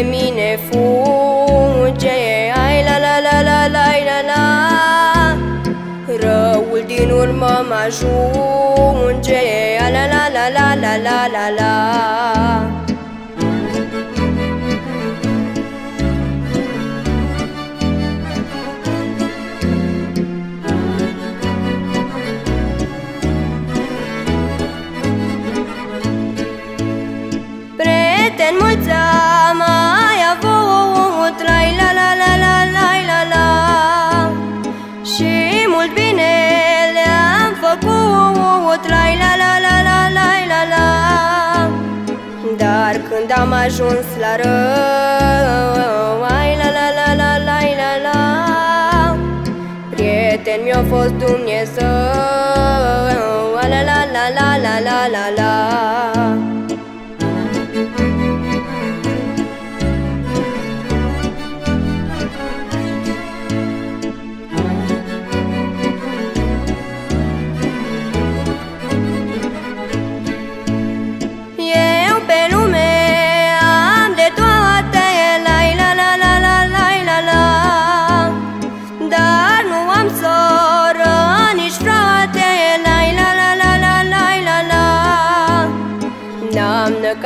mine fuge Ai la la la la la la la Răul din urmă mă ajunge La la la la la la la la la am ajuns la rău ai la la la la la la la Prieteni mi-a fost Dumnezeu la la la la la la la la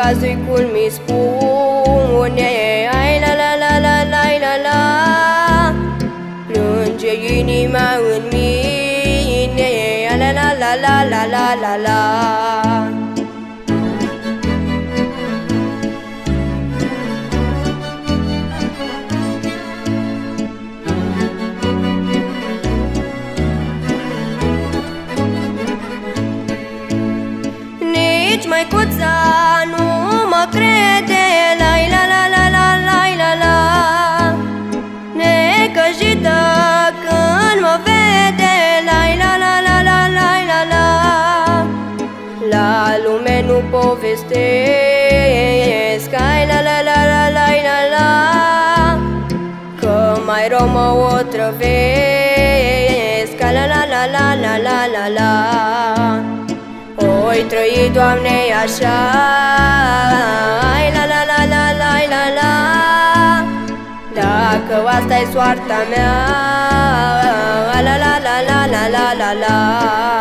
N-am năcazui culmi spune Ai la la la la la la la Plânge inima în mine La la la la la la la la Nici măicuța nu mă crede la la la la la la la la Necăjită când mă vede la la la la la la la la La lume nu povestesc ai la la la la la la la Că mai rău mă otrăvesc la la la la la la la la Oi trăi, Doamne, așa asta e soarta mea. La la la la la la la la